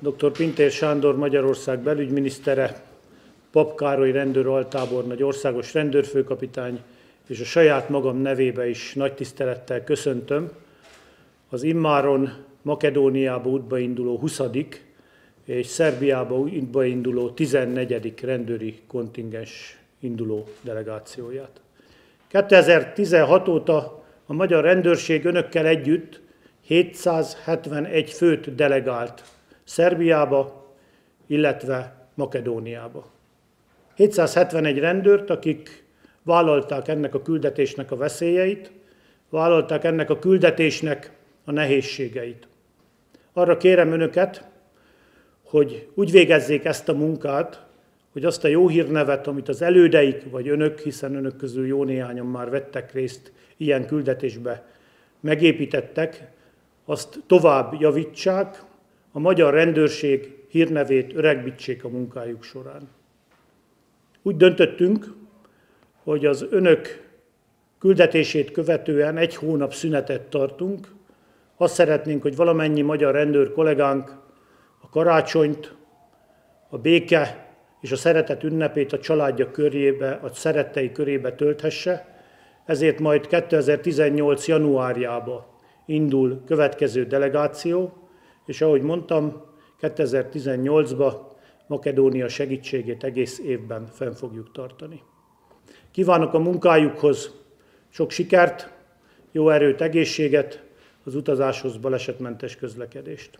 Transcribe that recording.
dr. Pintér Sándor Magyarország belügyminisztere, Pap Károly rendőr altábornagy, országos rendőrfőkapitány, és a saját magam nevébe is nagy tisztelettel köszöntöm az immáron Makedóniába útba induló 20. és Szerbiába útba induló 14. rendőri kontingens induló delegációját. 2016 óta a magyar rendőrség önökkel együtt 771 főt delegált Szerbiába, illetve Makedóniába. 771 rendőrt, akik vállalták ennek a küldetésnek a veszélyeit, vállalták ennek a küldetésnek a nehézségeit. Arra kérem önöket, hogy úgy végezzék ezt a munkát, hogy azt a jó hírnevet, amit az elődeik, vagy önök, hiszen önök közül jó néhányan már vettek részt ilyen küldetésbe, megépítettek, azt tovább javítsák, a magyar rendőrség hírnevét öregbítsék a munkájuk során. Úgy döntöttünk, hogy az önök küldetését követően egy hónap szünetet tartunk. Azt szeretnénk, hogy valamennyi magyar rendőr kollégánk a karácsonyt, a béke és a szeretet ünnepét a családja körébe, a szerettei körébe tölthesse, ezért majd 2018. januárjába indul következő delegáció, és ahogy mondtam, 2018-ban Makedónia segítségét egész évben fenn fogjuk tartani. Kívánok a munkájukhoz sok sikert, jó erőt, egészséget, az utazáshoz balesetmentes közlekedést.